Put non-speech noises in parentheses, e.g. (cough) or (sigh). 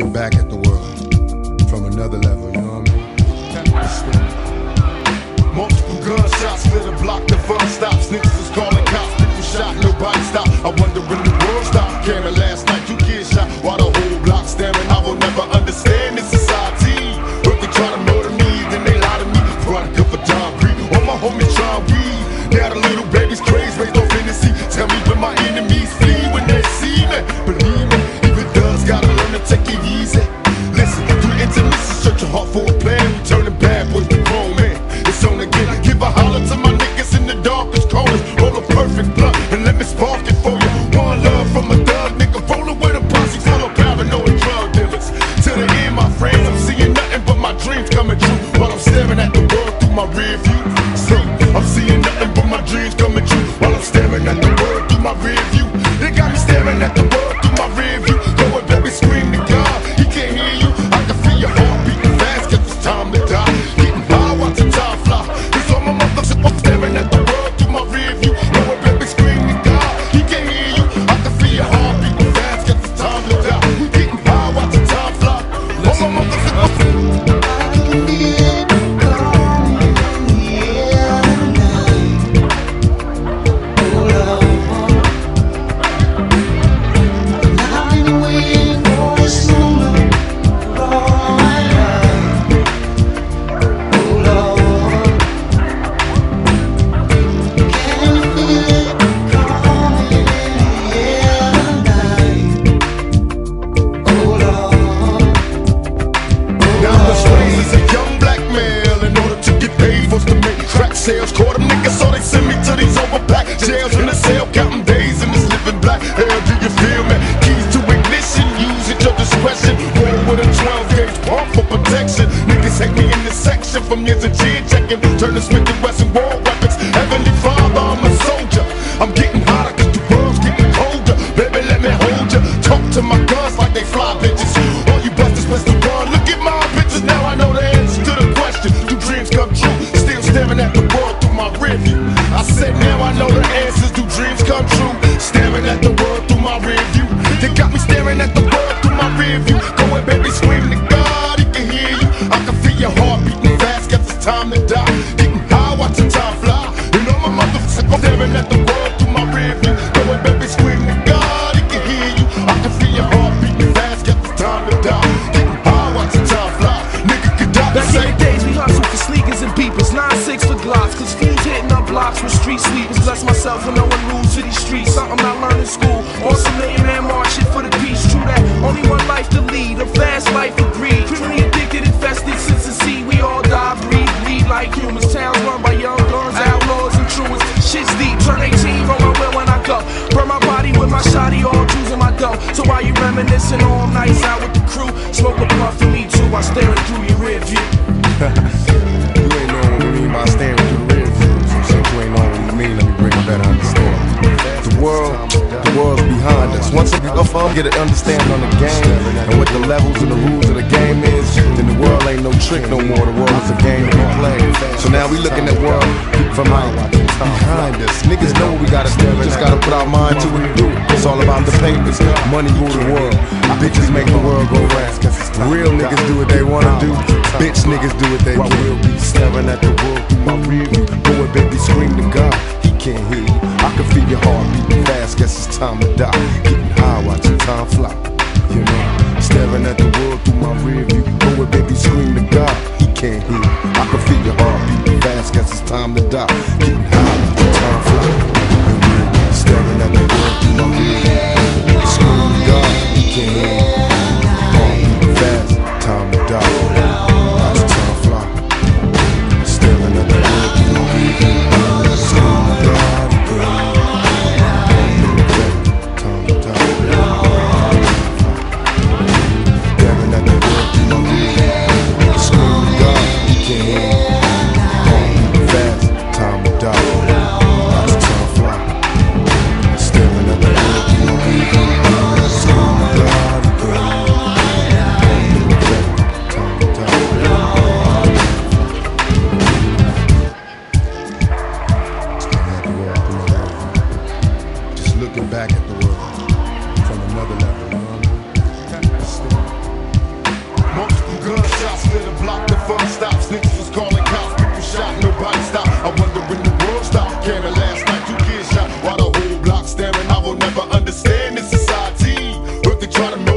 looking back at the world from another level, you know what I mean? Dreams coming true while I'm staring at the world through my rear view. See, I'm seeing nothing but my dreams coming true while I'm staring at the world through my rear view. They got me staring at the world through my rear view. And baby, scream to God, he can't hear you. I can feel your heart beating fast, cause it's time to die. Getting high, watching time fly. It's all my motherfuckers I'm staring at the world through my rear view. And baby, scream to God, he can't hear you. I can feel your heart beating fast, cause it's time to die. Getting high, watching time fly. All my motherfuckers Now I'm getting blocks with street sweepers. Bless myself with one rules to these streets. Something I learned in school. On some million man march for the peace. True that, only one life to lead. A fast life of greed. Criminally addicted, infested since the sea. We all die, breathe, bleed like humans. Towns run by young guns, outlaws, and truants. Shit's deep, turn 18, roll my will when I go. Burn my body with my shoddy, all Jews in my dough. So while you reminiscing all nights out with the crew, smoke a blunt for me too. I staring through your rear view. (laughs) Once we far, get an understanding on the game and what the levels and the rules of the game is, then the world ain't no trick no more. The world is a game to be played. So now we looking at world from behind us. Niggas know what we gotta do. We just gotta put our mind to it and do it. It's all about the papers. Money rule the world. Bitches make the world go round. Real niggas do what they wanna do. Bitch niggas do what they will. Be staring at the world through my rear view. Boy, baby, scream to God. He can't hear you. I can feel your heart beating fast. Guess it's time to die. looking back at the world from another level. Multiple gunshots lit the block, the fun stops. Niggas was calling cops, people shot, nobody stopped. I wonder when the world stopped. Can it last night? Two kids shot while the whole block staring. I will never understand this society. But they try to